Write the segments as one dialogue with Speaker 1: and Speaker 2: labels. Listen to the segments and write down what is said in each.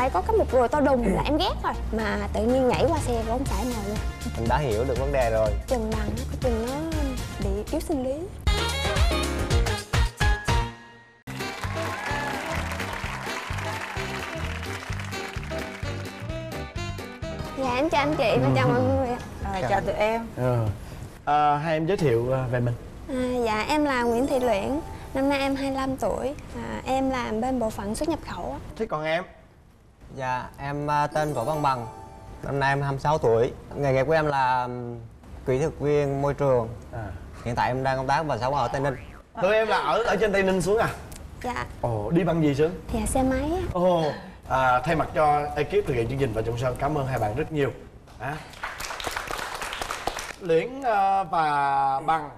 Speaker 1: lại có cái một rùi to đùng là em ghét rồi. Mà tự nhiên nhảy qua xe của ông xã em ngồi luôn.
Speaker 2: Mình đã hiểu được vấn đề rồi.
Speaker 1: Chừng bằng nó có chừng nó bị yếu sinh lý. Dạ em chào anh chị và chào mọi người ạ.
Speaker 3: À, chào tụi em.
Speaker 4: Ờ. À, hai em giới thiệu à, về mình.
Speaker 1: À, dạ em là Nguyễn Thị Luyện. Năm nay em 25 tuổi. À, em làm bên bộ phận xuất nhập khẩu.
Speaker 4: Thế còn em
Speaker 2: dạ em à, tên võ văn bằng. Năm nay em 26 tuổi. Nghề nghiệp của em là kỹ thuật viên môi trường.
Speaker 4: À.
Speaker 2: hiện tại em đang công tác và sống ở tây ninh.
Speaker 4: Tụi em là ở ở trên tây ninh xuống à?
Speaker 1: Dạ.
Speaker 4: Ồ đi bằng gì xuống
Speaker 1: dạ xe máy
Speaker 4: ồ à, thay mặt cho ekip thực hiện chương trình và trọng sơn cảm ơn hai bạn rất nhiều. À. luyến à, và bằng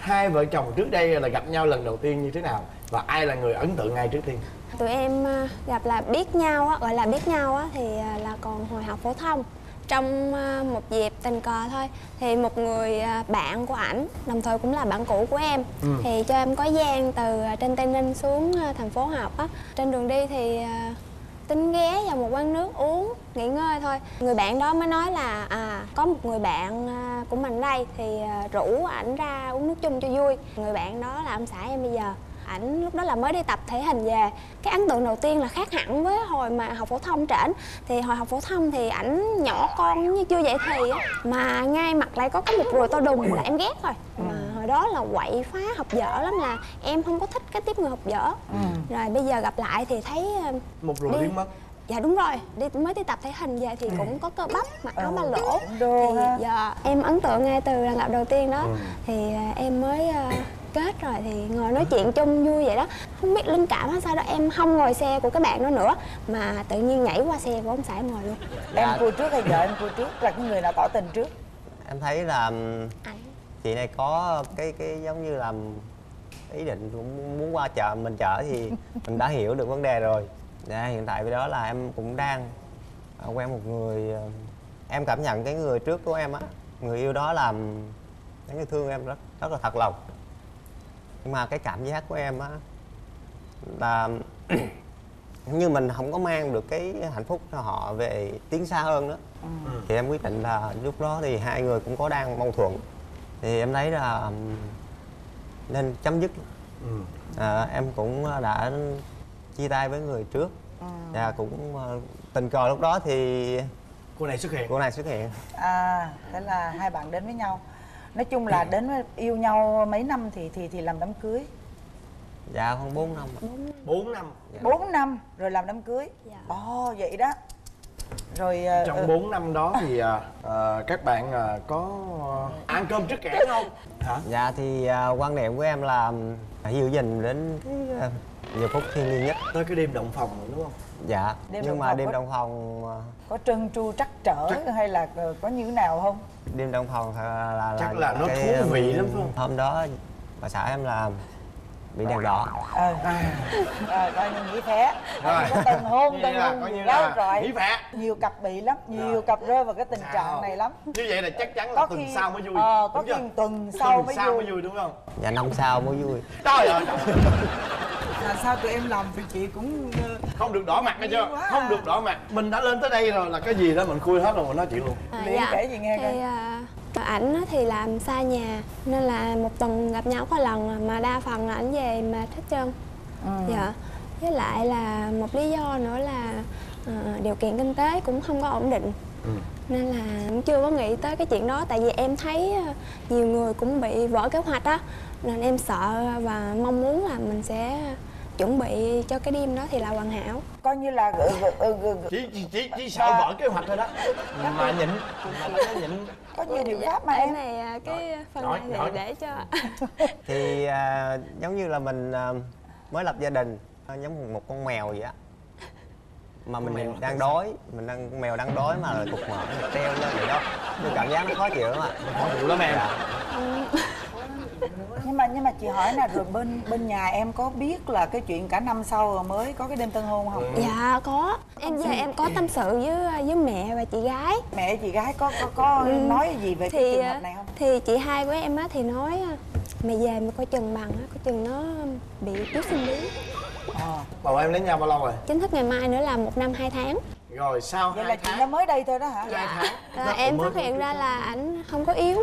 Speaker 4: hai vợ chồng trước đây là gặp nhau lần đầu tiên như thế nào? Và ai là người ấn tượng ngay trước tiên
Speaker 1: tụi em à, gặp là biết nhau á gọi là biết nhau á thì à, là còn hồi học phổ thông. Trong à, một dịp tình cờ thôi thì một người bạn của ảnh đồng thời cũng là bạn cũ của em thì cho em có gian từ trên tây ninh xuống thành phố học á. Trên đường đi thì tính ghé vào một quán nước uống nghỉ ngơi thôi. Người bạn đó mới nói là à có một người bạn của mình đây thì rủ ảnh ra uống nước chung cho vui. Người bạn đó là ông xã em bây giờ ảnh lúc đó là mới đi tập thể hình về. Cái ấn tượng đầu tiên là khác hẳn với hồi mà học phổ thông trển thì hồi học phổ thông thì ảnh nhỏ con giống như chưa dậy thì á mà ngay mặt lại có cái một rùi to đùng là em ghét rồi. Mà hồi đó là quậy phá học dở lắm là em không có thích cái tiếp người học dở. Rồi bây giờ gặp lại thì thấy ờ,
Speaker 4: một rồi
Speaker 1: Đi.
Speaker 4: biến mất.
Speaker 1: Dạ đúng rồi, đi mới đi tập thể hình về thì cũng có cơ bắp, mặc áo ba lỗ. Thì giờ em ấn tượng ngay từ lần gặp đầu tiên đó. Thì à, em mới à, kết rồi thì ngồi nói chuyện chung vui vậy đó. Không biết linh cảm hay sao đó em không ngồi xe của cái bạn đó nữa Mà tự nhiên nhảy qua xe của ông xã em ngồi luôn.
Speaker 3: Em
Speaker 2: Dạ.
Speaker 3: cua trước hay vợ em cua trước? Là cái người nào tỏ tình trước?
Speaker 2: Em thấy là
Speaker 1: Ảnh
Speaker 2: chị này có cái cái giống như là ý định cũng muốn qua chợ mình chở thì mình đã hiểu được vấn đề rồi. Dạ, hiện tại với đó là em cũng đang ờ, quen một người ờ, em cảm nhận cái người trước của em á. Người yêu đó là giống như thương em rất rất là thật lòng nhưng mà cái cảm giác của em á là giống như mình không có mang được cái hạnh phúc cho họ về tiến xa hơn đó thì em quyết định là lúc đó thì hai người cũng có đang mâu thuẫn. Thì em thấy là nên chấm dứt.
Speaker 4: Ừ.
Speaker 2: à, em cũng đã chia tay với người trước. Và cũng ờ, tình cờ lúc đó thì
Speaker 4: cô này xuất hiện.
Speaker 2: cô này xuất hiện.
Speaker 3: À thế là hai bạn đến với nhau nói chung là đến yêu nhau mấy năm thì thì thì làm đám cưới.
Speaker 2: Dạ khoảng 4 năm ạ.
Speaker 4: 4 năm.
Speaker 3: 4 năm. Rồi làm đám cưới.
Speaker 1: Dạ.
Speaker 3: ồ vậy đó. Rồi ờ,
Speaker 4: trong
Speaker 3: ờ,
Speaker 4: 4 năm đó thì à, các bạn à, có à, ăn cơm trước kẻ không? Hả
Speaker 2: dạ thì à, quan niệm của em là ừm, phải giữ gìn đến cái à, giờ phút thiêng liêng nhất.
Speaker 4: Tới cái đêm động phòng rồi đúng không?
Speaker 2: Dạ.
Speaker 3: Đêm
Speaker 2: nhưng mà đêm
Speaker 3: có-
Speaker 2: đồng phòng ờ,
Speaker 3: có trơn tru trắc trở hay là ờ, có như thế nào không?
Speaker 2: Đêm đồng phòng là, là
Speaker 4: Chắc là nó
Speaker 2: cái,
Speaker 4: thú vị
Speaker 2: ừm,
Speaker 4: lắm phải không?
Speaker 2: hôm đó bà xã em là bị đèn đỏ.
Speaker 3: Ờ. À, coi như nghỉ phé
Speaker 4: Rồi.
Speaker 3: có từng hôn
Speaker 4: là-
Speaker 3: hôn
Speaker 4: là
Speaker 3: lắm rồi.
Speaker 4: nghỉ
Speaker 3: nhiều cặp bị lắm nhiều
Speaker 4: Rồi.
Speaker 3: cặp rơi vào cái tình
Speaker 4: Sao?
Speaker 3: trạng này lắm.
Speaker 4: Như vậy là chắc chắn là
Speaker 3: Có
Speaker 4: tuần
Speaker 3: khi-
Speaker 4: sau mới vui.
Speaker 3: ờ, có khi tuần sau
Speaker 4: Tuần
Speaker 3: mới
Speaker 4: sau
Speaker 3: vui.
Speaker 4: mới vui đúng không?
Speaker 2: Dạ năm sau mới vui.
Speaker 4: Trời ơi
Speaker 5: là sao tụi em làm thì chị cũng ờ,
Speaker 4: không được đỏ mặt nghe chưa
Speaker 5: quá
Speaker 4: không
Speaker 5: à.
Speaker 4: được đỏ mặt. Mình đã lên tới đây rồi là cái gì đó mình khui hết rồi mình nói chuyện luôn.
Speaker 1: À,
Speaker 3: Luyện kể gì nghe coi.
Speaker 1: thì à, ảnh á thì làm xa nhà nên là một tuần gặp nhau có lần à, mà đa phần là ảnh về mệt hết trơn dạ. Với lại là một lý do nữa là à, điều kiện kinh tế cũng không có ổn định. Nên là cũng chưa có nghĩ tới cái chuyện đó tại vì em thấy à, nhiều người cũng bị vỡ kế hoạch á. Nên em sợ và mong muốn là mình sẽ chuẩn bị cho cái đêm đó thì là hoàn hảo.
Speaker 3: Coi như là ừ, ừ, ừ, ừ, ừ,
Speaker 4: chỉ chỉ chỉ, chỉ sợ vỡ kế hoạch thôi đó. Mà nhịn mà nó nhịn.
Speaker 3: Có nhiều biện pháp mà
Speaker 1: cái
Speaker 3: em.
Speaker 1: này à, cái phần
Speaker 4: Giỏi,
Speaker 1: này thì
Speaker 4: giỏi.
Speaker 1: để cho
Speaker 2: thì à, giống như là mình à, mới lập gia đình à, giống một con mèo vậy á. Mà mình
Speaker 4: mèo
Speaker 2: đang đói mình đang con mèo đang đói mà lại cục mỡ mình treo lên vậy đó. Tôi cảm giác nó khó chịu lắm ạ.
Speaker 4: Khó chịu lắm em
Speaker 3: nhưng mà nhưng mà chị hỏi là rồi bên bên nhà em có biết là cái chuyện cả năm sau rồi mới có cái đêm tân hôn không?
Speaker 1: Dạ có. Em về em có tâm sự với với mẹ và chị gái.
Speaker 3: Mẹ chị gái có có, có nói gì về cái
Speaker 1: thì
Speaker 3: trường
Speaker 1: à,
Speaker 3: hợp này không?
Speaker 1: thì chị hai của em á thì nói à, mày về mày coi chừng bằng á coi chừng nó bị yếu sinh lý.
Speaker 3: Ờ.
Speaker 4: bầu em lấy nhau bao lâu rồi?
Speaker 1: Chính thức ngày mai nữa là một năm hai tháng.
Speaker 4: Rồi sau
Speaker 3: vậy là
Speaker 4: tháng
Speaker 3: nó mới đây thôi đó hả?
Speaker 4: Hai tháng. Rất
Speaker 1: em phát hiện ra là ảnh không có yếu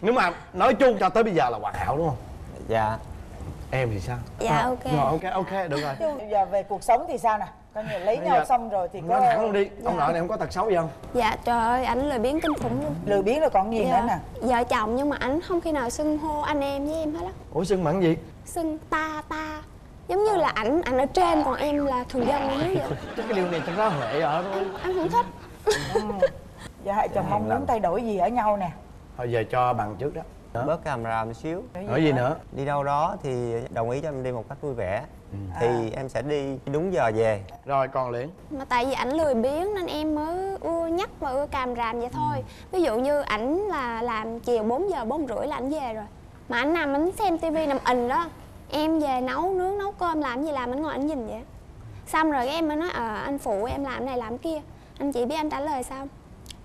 Speaker 4: nếu mà nói chung cho tới bây giờ là hoàn hảo đúng không?
Speaker 2: Dạ.
Speaker 4: Em thì sao?
Speaker 1: Dạ,
Speaker 4: À,
Speaker 1: ok.
Speaker 4: rồi ok ok được rồi.
Speaker 3: Bây giờ về cuộc sống thì sao nè? Coi như lấy nhau
Speaker 4: giờ
Speaker 3: xong rồi thì
Speaker 4: nói
Speaker 3: có
Speaker 4: thẳng luôn đi. Ông nội này không có tật xấu gì không?
Speaker 1: Dạ trời ơi ảnh lười biếng kinh khủng luôn.
Speaker 3: Lười biếng rồi còn gì nữa
Speaker 1: dạ.
Speaker 3: nè?
Speaker 1: Vợ chồng nhưng mà ảnh không khi nào xưng hô anh em với em hết á.
Speaker 4: Ủa xưng mặn gì?
Speaker 1: Xưng ta ta. Giống như là ảnh ảnh ở trên còn em là thường dân như vậy
Speaker 4: chắc cái điều này trong đó huệ ở thôi
Speaker 1: anh không thích.
Speaker 3: Dạ hai chồng mong muốn thay đổi gì ở nhau nè
Speaker 4: thôi giờ cho bằng trước đó. Đó.
Speaker 2: bớt càm ràm một xíu.
Speaker 4: Nói gì nữa?
Speaker 2: đi đâu đó thì đồng ý cho em đi một cách vui vẻ.
Speaker 4: Ừ.
Speaker 2: thì em sẽ đi đúng giờ về.
Speaker 4: Rồi còn liễn?
Speaker 1: Mà tại vì ảnh lười biếng nên em mới ưa nhắc và ưa càm ràm vậy thôi. Ví dụ như ảnh là làm chiều 4 giờ bốn rưỡi là ảnh về rồi. Mà ảnh nằm ảnh xem tivi nằm ình đó. Em về nấu nướng nấu cơm làm gì làm ảnh ngồi ảnh nhìn vậy. Xong rồi cái em mới nói ờ anh phụ em làm này làm kia. Anh chị biết anh trả lời sao?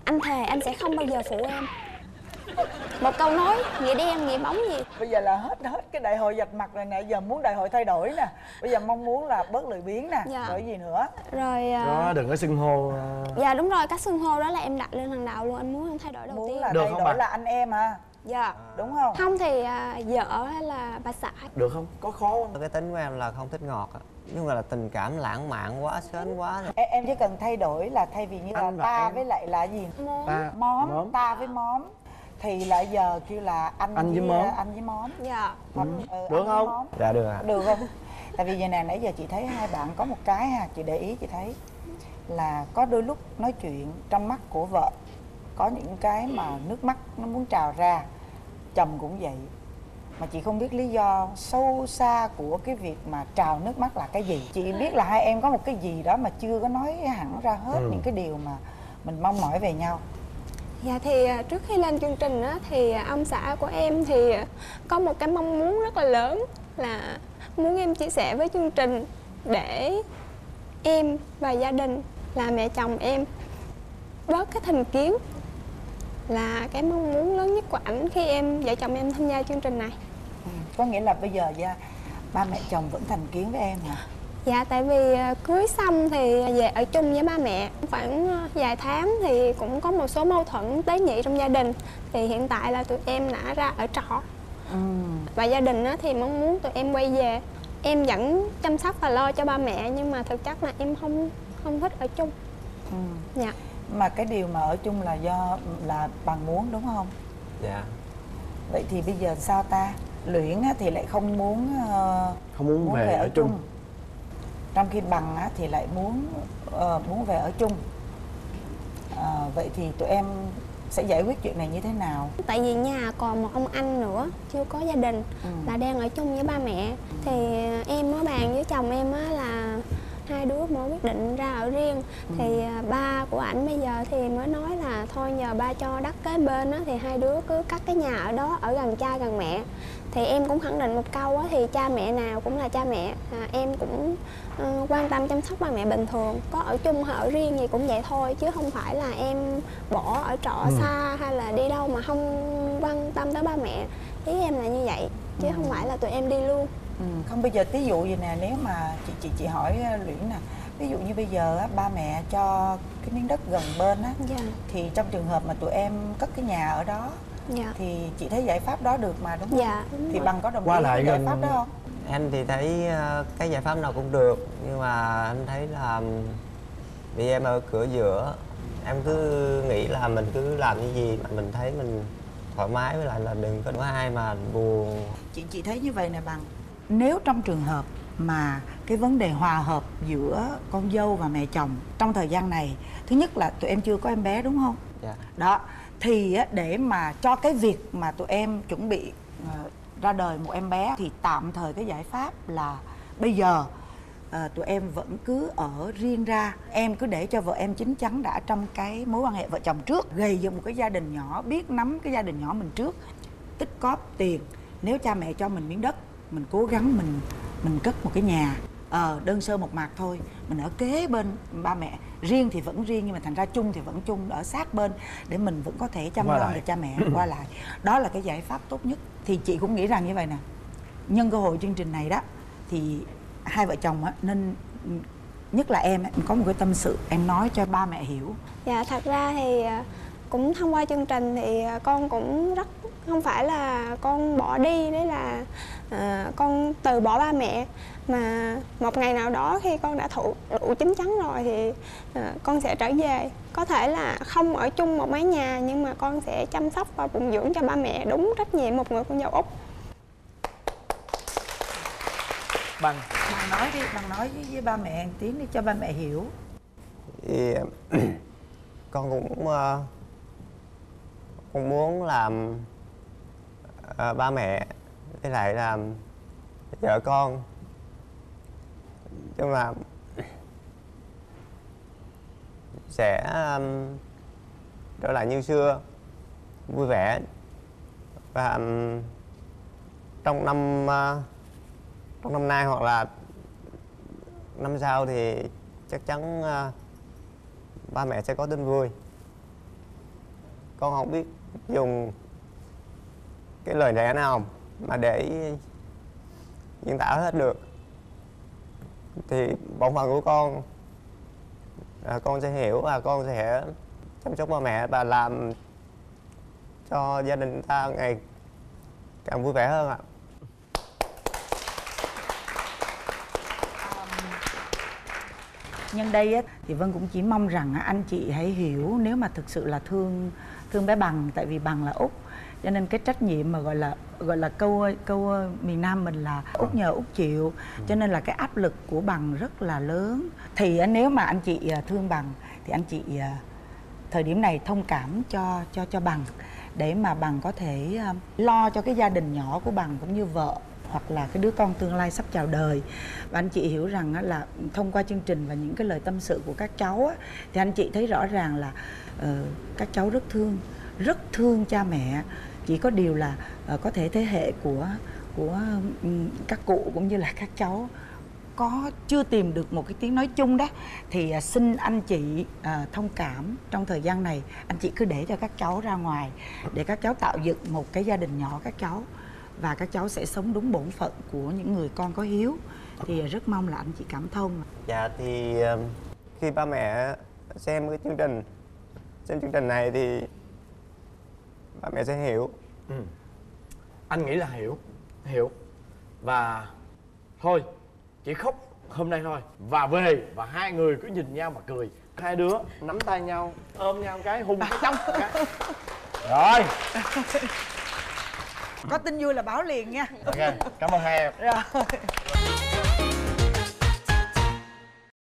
Speaker 1: Anh thề anh sẽ không bao giờ phụ em một câu nói nghĩa đen nghĩa bóng gì?
Speaker 3: Bây giờ là hết hết cái đại hội giặt mặt này nè giờ muốn đại hội thay đổi nè. Bây giờ mong muốn là bớt lười biếng nè
Speaker 1: Dạ.
Speaker 3: rồi gì nữa.
Speaker 1: Rồi ờ,
Speaker 4: đó đừng có xưng hô ờ,
Speaker 1: dạ đúng rồi cách xưng hô đó là em đặt lên hàng đầu luôn anh muốn thay đổi đầu
Speaker 3: muốn
Speaker 1: tiên.
Speaker 3: là
Speaker 4: Được
Speaker 3: thay
Speaker 4: không
Speaker 3: đổi
Speaker 4: bà?
Speaker 3: là anh em à
Speaker 1: dạ.
Speaker 3: Đúng không?
Speaker 1: Không thì à, vợ hay là bà xã?
Speaker 4: Được không? Có khó không
Speaker 2: cái tính của em là không thích ngọt á. Nhưng mà là tình cảm lãng mạn quá sến quá
Speaker 3: em, em chỉ cần thay đổi là thay vì như là ta
Speaker 4: em.
Speaker 3: với lại là gì?
Speaker 1: Món
Speaker 4: ta
Speaker 3: món. ta với món thì lại giờ kêu là anh,
Speaker 4: Anh với món.
Speaker 3: anh với món
Speaker 1: dạ
Speaker 3: Hoặc,
Speaker 4: Ừ.
Speaker 3: ờ,
Speaker 4: Được
Speaker 3: với
Speaker 4: không?
Speaker 3: món.
Speaker 2: dạ được ạ
Speaker 3: được không tại vì giờ này nãy giờ chị thấy hai bạn có một cái ha chị để ý chị thấy là có đôi lúc nói chuyện trong mắt của vợ có những cái mà nước mắt nó muốn trào ra chồng cũng vậy mà chị không biết lý do sâu xa của cái việc mà trào nước mắt là cái gì chị biết là hai em có một cái gì đó mà chưa có nói hẳn ra hết
Speaker 4: Ừ.
Speaker 3: những cái điều mà mình mong mỏi về nhau
Speaker 1: dạ thì à, trước khi lên chương trình á thì à, ông xã của em thì à, có một cái mong muốn rất là lớn là muốn em chia sẻ với chương trình để em và gia đình là mẹ chồng em bớt cái thành kiến là cái mong muốn lớn nhất của ảnh khi em vợ chồng em tham gia chương trình này.
Speaker 3: Ừ, có nghĩa là bây giờ gia ba mẹ chồng vẫn thành kiến với em hả?
Speaker 1: Dạ tại vì à, cưới xong thì về ở chung với ba mẹ. Khoảng à, vài tháng thì cũng có một số mâu thuẫn tế nhị trong gia đình. Thì hiện tại là tụi em đã ra ở trọ.
Speaker 3: Ừ.
Speaker 1: Và gia đình á, thì mong muốn tụi em quay về. Em vẫn chăm sóc và lo cho ba mẹ Nhưng mà thực chất là em không không thích ở chung.
Speaker 3: Ừ.
Speaker 1: Dạ.
Speaker 3: Mà cái điều mà ở chung là do là bằng muốn đúng không?
Speaker 2: Dạ.
Speaker 3: Vậy thì bây giờ sao ta? Luyện á, thì lại không muốn ờ,
Speaker 4: không muốn, về, ở chung
Speaker 3: trong khi bằng á, thì lại muốn ờ, muốn về ở chung. Ờ, vậy thì tụi em sẽ giải quyết chuyện này như thế nào?
Speaker 1: Tại vì nhà còn một ông anh nữa chưa có gia đình
Speaker 3: Ừ.
Speaker 1: là đang ở chung với ba mẹ. Thì em mới bàn với chồng em á là hai đứa mới quyết định ra ở riêng. Thì à, ba của ảnh bây giờ thì mới nói là thôi nhờ ba cho đất kế bên á thì hai đứa cứ cắt cái nhà ở đó ở gần cha gần mẹ. Thì em cũng khẳng định một câu á thì cha mẹ nào cũng là cha mẹ. À, em cũng ờ, quan tâm chăm sóc ba mẹ bình thường. Có ở chung hay ở riêng gì cũng vậy thôi chứ không phải là em bỏ ở trọ xa hay là đi đâu mà không quan tâm tới ba mẹ. Ý em là như vậy chứ không phải là tụi em đi luôn
Speaker 3: ừ. không bây giờ ví dụ gì nè nếu mà chị chị chị hỏi ờ, luyện nè ví dụ như bây giờ á, ba mẹ cho cái miếng đất gần bên á
Speaker 1: dạ.
Speaker 3: thì trong trường hợp mà tụi em cất cái nhà ở đó
Speaker 1: dạ.
Speaker 3: thì chị thấy giải pháp đó được mà đúng không?
Speaker 1: Dạ. Đúng
Speaker 3: thì
Speaker 1: rồi.
Speaker 3: bằng có đồng ý giải
Speaker 4: gần-
Speaker 3: pháp đó không?
Speaker 2: anh thì thấy ờ, cái giải pháp nào cũng được nhưng mà anh thấy là vì em ở cửa giữa em cứ nghĩ là mình cứ làm cái gì mà mình thấy mình thoải mái với lại là đừng có ai mà buồn.
Speaker 3: Chị chị thấy như vậy nè bằng nếu trong trường hợp mà cái vấn đề hòa hợp giữa con dâu và mẹ chồng trong thời gian này thứ nhất là tụi em chưa có em bé đúng không?
Speaker 2: Dạ.
Speaker 3: Đó thì để mà cho cái việc mà tụi em chuẩn bị ờ, ra đời một em bé thì tạm thời cái giải pháp là bây giờ ờ, tụi em vẫn cứ ở riêng ra. Em cứ để cho vợ em chín chắn đã trong cái mối quan hệ vợ chồng trước gây dựng một cái gia đình nhỏ biết nắm cái gia đình nhỏ mình trước tích cóp tiền. Nếu cha mẹ cho mình miếng đất mình cố gắng mình mình cất một cái nhà ờ đơn sơ một mặt thôi. Mình ở kế bên ba mẹ riêng thì vẫn riêng nhưng mà thành ra chung thì vẫn chung ở sát bên để mình vẫn có thể chăm lo được cha mẹ qua lại. Đó là cái giải pháp tốt nhất. Thì chị cũng nghĩ rằng như vậy nè. Nhân cơ hội chương trình này đó thì hai vợ chồng á nên nhất là em á, có một cái tâm sự em nói cho ba mẹ hiểu.
Speaker 1: Dạ thật ra thì à, cũng thông qua chương trình thì à, con cũng rất không phải là con bỏ đi đấy là à, con từ bỏ ba mẹ mà một ngày nào đó khi con đã thụ đủ chín chắn rồi thì à, con sẽ trở về. Có thể là không ở chung một mái nhà nhưng mà con sẽ chăm sóc và phụng dưỡng cho ba mẹ đúng trách nhiệm một người con dâu út.
Speaker 4: Bằng.
Speaker 3: Bằng nói đi bằng nói với, với ba mẹ một tiếng đi cho ba mẹ hiểu.
Speaker 2: Thì con cũng ờ, cũng muốn làm ờ, ba mẹ với lại là vợ con. Chung là sẽ um, trở lại như xưa vui vẻ. Và um, trong năm uh, trong năm nay hoặc là năm sau thì chắc chắn uh, ba mẹ sẽ có tin vui. Con không biết dùng cái lời lẽ nào mà để diễn tả hết được. Thì bổn phận của con là con sẽ hiểu và con sẽ chăm sóc ba mẹ và làm cho gia đình ta ngày càng vui vẻ hơn ạ.
Speaker 3: Nhân đây á, thì vân cũng chỉ mong rằng anh chị hãy hiểu nếu mà thực sự là thương thương bé bằng tại vì bằng là út cho nên cái trách nhiệm mà gọi là gọi là câu câu miền nam mình là út nhờ út chịu. Cho nên là cái áp lực của bằng rất là lớn. Thì á, nếu mà anh chị thương bằng thì anh chị thời điểm này thông cảm cho cho cho bằng để mà bằng có thể lo cho cái gia đình nhỏ của bằng cũng như vợ hoặc là cái đứa con tương lai sắp chào đời. Và anh chị hiểu rằng là thông qua chương trình và những cái lời tâm sự của các cháu thì anh chị thấy rõ ràng là ờ, các cháu rất thương rất thương cha mẹ chỉ có điều là ờ, có thể thế hệ của của ừ, các cụ cũng như là các cháu có chưa tìm được một cái tiếng nói chung đó thì à, xin anh chị à, thông cảm trong thời gian này. Anh chị cứ để cho các cháu ra ngoài để các cháu tạo dựng một cái gia đình nhỏ các cháu và các cháu sẽ sống đúng bổn phận của những người con có hiếu. Thì à, rất mong là anh chị cảm thông.
Speaker 2: Dạ thì ờ, khi ba mẹ xem cái chương trình xem chương trình này thì ba mẹ sẽ hiểu.
Speaker 4: Ừ. anh nghĩ là hiểu hiểu. Và thôi chỉ khóc hôm nay thôi. Và về và hai người cứ nhìn nhau mà cười. Hai đứa nắm tay nhau ôm nhau cái hùng cái trong cái. rồi.
Speaker 5: Có tin vui là báo liền nha.
Speaker 4: Ok cảm ơn hai em.
Speaker 5: Rồi